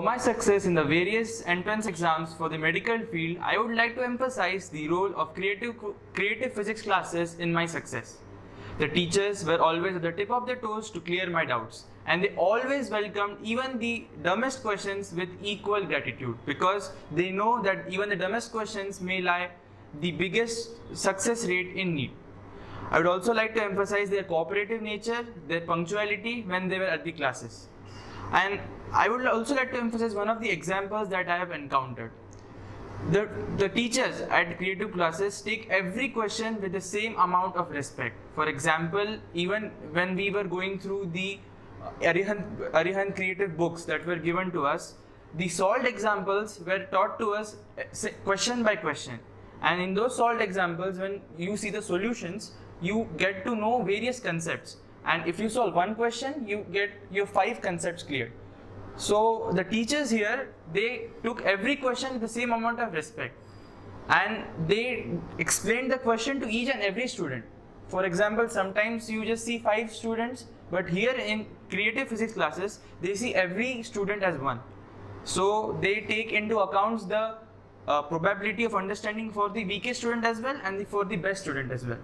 For my success in the various entrance exams for the medical field, I would like to emphasize the role of creative, creative physics classes in my success. The teachers were always at the tip of their toes to clear my doubts and they always welcomed even the dumbest questions with equal gratitude because they know that even the dumbest questions may lie the biggest success rate in NEET. I would also like to emphasize their cooperative nature, their punctuality when they were at the classes. And I would also like to emphasize one of the examples that I have encountered. The, the teachers at creative classes take every question with the same amount of respect. For example, even when we were going through the Arihant, Arihant creative books that were given to us, the solved examples were taught to us eh, question by question. And in those solved examples, when you see the solutions, you get to know various concepts. And if you solve one question, you get your five concepts cleared. So the teachers here, they took every question with the same amount of respect. And they explained the question to each and every student. For example, sometimes you just see five students, but here in creative physics classes, they see every student as one. So they take into accounts the uh, probability of understanding for the weakest student as well and the, for the best student as well.